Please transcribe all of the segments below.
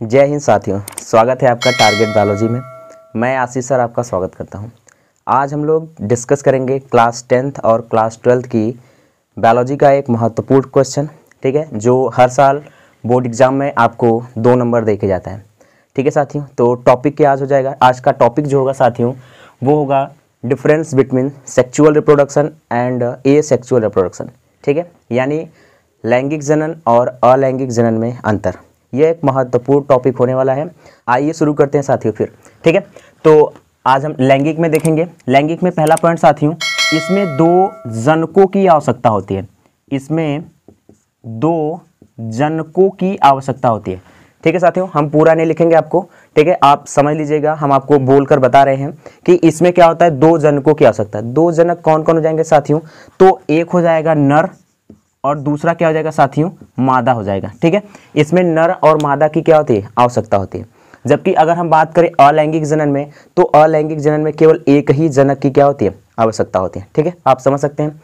जय हिंद साथियों, स्वागत है आपका टारगेट बायोलॉजी में। मैं आशीष सर आपका स्वागत करता हूँ। आज हम लोग डिस्कस करेंगे क्लास टेंथ और क्लास ट्वेल्थ की बायोलॉजी का एक महत्वपूर्ण क्वेश्चन ठीक है, जो हर साल बोर्ड एग्ज़ाम में आपको दो नंबर दे के जाता है। ठीक है साथियों तो टॉपिक क्या आज हो जाएगा? आज का टॉपिक जो होगा साथियों, वो होगा difference between sexual reproduction and asexual reproduction ठीक है, यानी लैंगिक जनन और अलैंगिक जनन में अंतर। ये एक महत्वपूर्ण टॉपिक होने वाला है। आइए शुरू करते हैं साथियों फिर, ठीक है? तो आज हम लैंगिक में देखेंगे। लैंगिक में पहला पॉइंट साथियों, इसमें दो जनकों की आवश्यकता होती है। इसमें दो जनकों की आवश्यकता होती है। ठीक है साथियों, हम पूरा नहीं लिखेंगे आपको, ठीक है? आप समझ लीजिएगा, हम आपको बोलकर बता रहे हैं कि इसमें क्या होता है, दो जनकों की आवश्यकता है। दो जनक कौन कौन हो जाएँगे साथियों? तो एक हो जाएगा नर और दूसरा क्या हो जाएगा साथियों? मादा हो जाएगा, ठीक है? इसमें नर और मादा की क्या होती है? आवश्यकता होती है। जबकि अगर हम बात करें अलैंगिक जनन में तो अलैंगिक जनन में केवल एक ही जनक की क्या होती है? आवश्यकता होती है, ठीक है? आप समझ सकते हैं?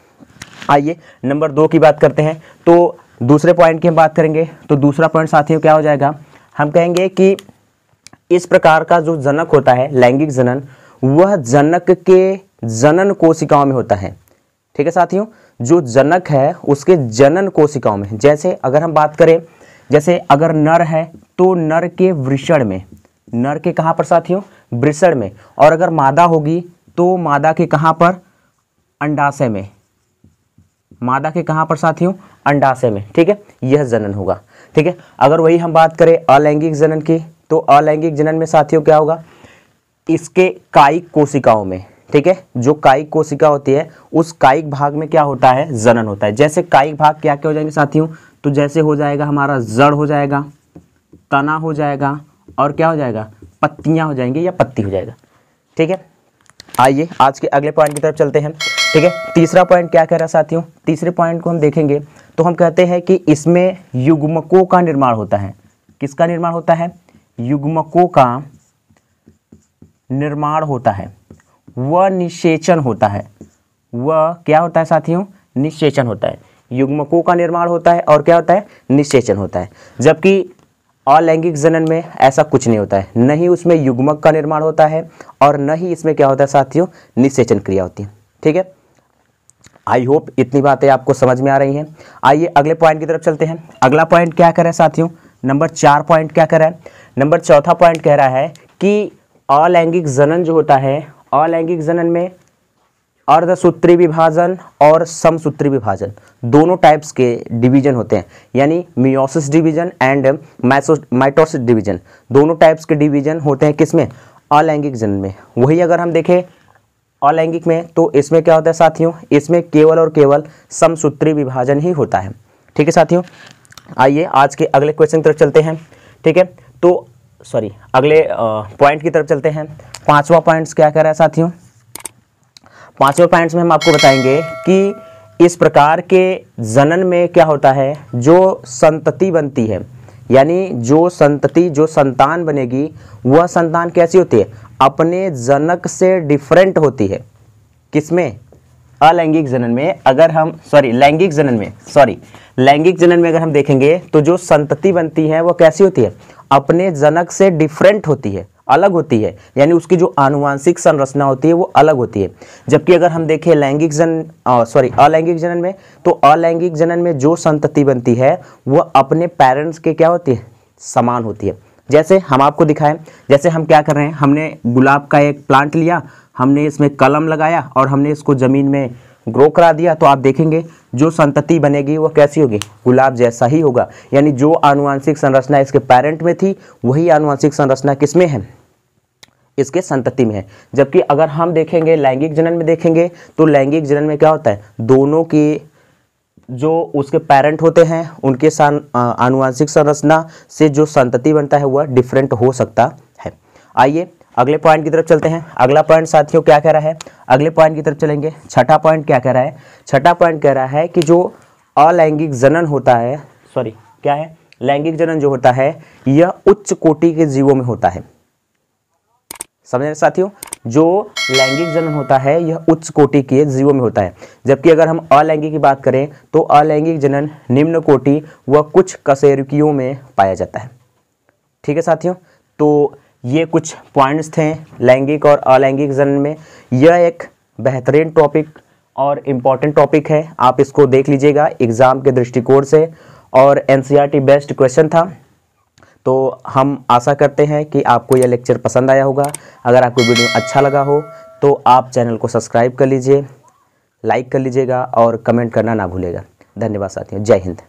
आइए, नंबर दो की बात करते हैं। तो दूसरे पॉइंट की हम बात करेंगे तो दूसरा पॉइंट साथियों क्या हो जाएगा? हम कहेंगे कि इस प्रकार का जो जनक होता है, लैंगिक जनन, वह जनक के जनन कोशिकाओं में होता है। ठीक है साथियों? जो जनक है, उसके जनन कोशिकाओं में, जैसे अगर हम बात करें, जैसे अगर नर है तो नर के वृषण में, नर के कहाँ पर साथियों? वृषण में। और अगर मादा होगी तो मादा के कहाँ पर? अंडाशय में। मादा के कहाँ पर साथियों? अंडाशय में, ठीक है? यह जनन होगा, ठीक है? अगर वही हम बात करें अलैंगिक जनन की तो अलैंगिक जनन में साथियों क्या होगा? इसके कायिक कोशिकाओं में ठीक है? जो कायिक कोशिका होती है, उस कायिक भाग में क्या होता है? जनन होता है। जैसे कायिक भाग क्या क्या हो जाएँगे साथियों? तो जैसे हो जाएगा हमारा जड़ हो जाएगा, तना हो जाएगा, और क्या हो जाएगा? पत्तियाँ हो जाएँगी या पत्ती हो जाएगा। ठीक है? आइए, आज के अगले पॉइंट की तरफ़ चलते हैं। ठीक है? तीसरा पॉइंट क्या कह रहा है साथियों? तीसरे पॉइंट को हम देखेंगे तो हम कहते हैं कि इसमें युग्मकों का निर्माण होता है। किसका निर्माण होता है? युग्मकों का निर्माण होता है। वह निषेचन होता है। वह क्या होता है साथियों? निषेचन होता है। युग्मकों का निर्माण होता है और क्या होता है? निषेचन होता है। जबकि अलैंगिक जनन में ऐसा कुछ नहीं होता है। न ही उसमें युग्मक का निर्माण होता है और न ही इसमें क्या होता है साथियों? निषेचन क्रिया होती है। ठीक है? आई होप इतनी बातें आपको समझ में आ रही हैं। आइए अगले पॉइंट की तरफ़ चलते हैं। अगला पॉइंट क्या कर साथियों? नंबर चार पॉइंट क्या कर नंबर चौथा पॉइंट कह रहा है कि अलैंगिक जनन जो होता है अलैंगिक जनन में, अर्धसूत्री विभाजन और समसूत्री विभाजन। दोनों टाइप्स के डिवीज़न होते हैं। यानी meiosis division and mitosis division दोनों टाइप्स के डिवीज़न होते हैं किसमें? अलैंगिक जनन में। वही अगर हम देखें अलैंगिक में तो इसमें क्या होता है साथियों? इसमें केवल और केवल समसूत्री विभाजन ही होता है। ठीक है साथियों? आइए आज के अगले क्वेश्चन की तरफ़ चलते हैं। ठीक है? तो सॉरी, अगले पॉइंट की तरफ़ चलते हैं। पांचवा पॉइंट्स क्या कह रहा है साथियों? पांचवा पॉइंट्स में हम आपको बताएँगे कि इस प्रकार के जनन में क्या होता है, जो संतति बनती है, यानी जो संतति, जो संतान बनेगी, वह संतान कैसी होती है? अपने जनक से डिफरेंट होती है। किसमें? अलैंगिक जनन में अगर हम सॉरी लैंगिक जनन में सॉरी लैंगिक जनन में अगर हम देखेंगे तो जो संतति बनती है, वो कैसी होती है? अपने जनक से डिफरेंट होती है, अलग होती है। यानी उसकी जो आनुवांशिक संरचना होती है, वो अलग होती है। जबकि अगर हम देखें लैंगिक जन सॉरी अलैंगिक जनन में तो अलैंगिक जनन में जो संतति बनती है वह अपने पेरेंट्स के क्या होती है? समान होती है। जैसे हम आपको दिखाएँ, जैसे हम क्या कर रहे हैं, हमने गुलाब का एक प्लांट लिया, हमने इसमें कलम लगाया और हमने इसको ज़मीन में ग्रो करा दिया तो आप देखेंगे जो संतति बनेगी वो कैसी होगी? गुलाब जैसा ही होगा। यानी जो आनुवांशिक संरचना इसके पेरेंट में थी, वही आनुवांशिक संरचना किसमें है? इसके संतति में है। जबकि अगर हम देखेंगे, लैंगिक जनन में देखेंगे तो लैंगिक जनन में क्या होता है? दोनों की जो उसके पेरेंट होते हैं, उनके आनुवांशिक संरचना से जो संतति बनता है, वह डिफरेंट हो सकता है। आइए अगले पॉइंट की तरफ़ चलते हैं। अगला पॉइंट साथियों क्या कह रहा है? अगले पॉइंट की तरफ़ चलेंगे। छठा पॉइंट क्या कह रहा है? छठा पॉइंट कह रहा है कि जो अलैंगिक जनन होता है सॉरी क्या है? लैंगिक जनन जो होता है, यह उच्च कोटि के जीवों में होता है। समझ रहे साथियों? जो लैंगिक जनन होता है, यह उच्च कोटि के जीवों में होता है। जबकि अगर हम अलैंगिक की बात करें तो अलैंगिक जनन निम्न कोटि व कुछ कशेरुकियों में पाया जाता है। ठीक है साथियों? तो ये कुछ पॉइंट्स थे लैंगिक और अलैंगिक जनन में। यह एक बेहतरीन टॉपिक और इंपॉर्टेंट टॉपिक है। आप इसको देख लीजिएगा एग्ज़ाम के दृष्टिकोण से। और एन बेस्ट क्वेश्चन था। तो हम आशा करते हैं कि आपको यह लेक्चर पसंद आया होगा। अगर आपको वीडियो अच्छा लगा हो तो आप चैनल को सब्सक्राइब कर लीजिए, लाइक कर लीजिएगा और कमेंट करना ना भूलेगा धन्यवाद साथियों। जय हिंद।